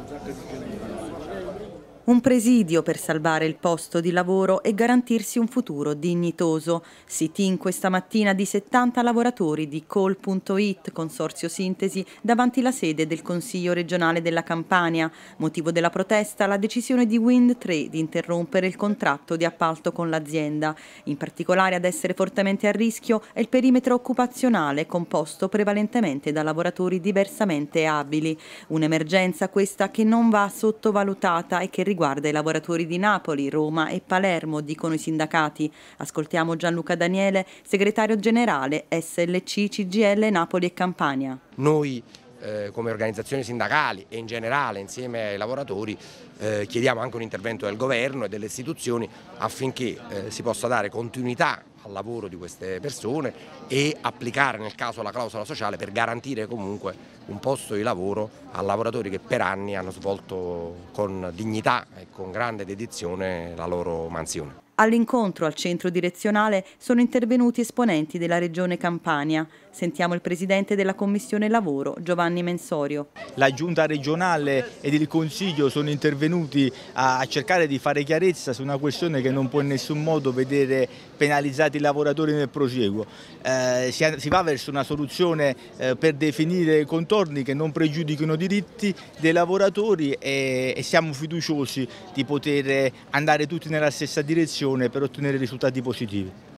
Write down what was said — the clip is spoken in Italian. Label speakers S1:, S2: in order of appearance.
S1: Gracias. Un presidio per salvare il posto di lavoro e garantirsi un futuro dignitoso. Sit-in questa mattina di 70 lavoratori di Call.it, Consorzio Sintesi, davanti la sede del Consiglio regionale della Campania. Motivo della protesta la decisione di Wind 3 di interrompere il contratto di appalto con l'azienda. In particolare ad essere fortemente a rischio è il perimetro occupazionale composto prevalentemente da lavoratori diversamente abili. Un'emergenza questa che non va sottovalutata e che riguarda i lavoratori di Napoli, Roma e Palermo, dicono i sindacati. Ascoltiamo Gianluca Daniele, segretario generale SLC CGL Napoli e Campania.
S2: Noi eh, come organizzazioni sindacali e in generale insieme ai lavoratori eh, chiediamo anche un intervento del governo e delle istituzioni affinché eh, si possa dare continuità al lavoro di queste persone e applicare nel caso la clausola sociale per garantire comunque un posto di lavoro a lavoratori che per anni hanno svolto con dignità e con grande dedizione la loro mansione.
S1: All'incontro al centro direzionale sono intervenuti esponenti della regione Campania. Sentiamo il presidente della commissione lavoro, Giovanni Mensorio.
S3: La giunta regionale ed il consiglio sono intervenuti a cercare di fare chiarezza su una questione che non può in nessun modo vedere penalizzati i lavoratori nel prosieguo. Eh, si, va verso una soluzione eh, per definire contorni che non pregiudichino i diritti dei lavoratori e, e siamo fiduciosi di poter andare tutti nella stessa direzione per ottenere risultati positivi.